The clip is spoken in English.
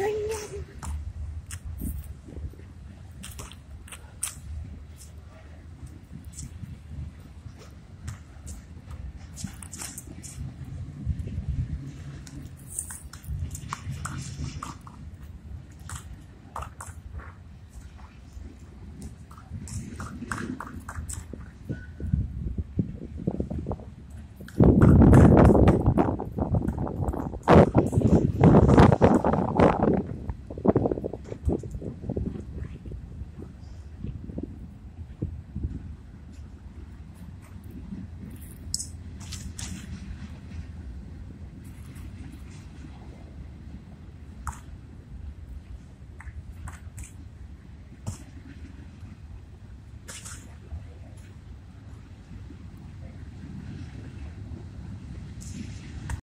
真呀！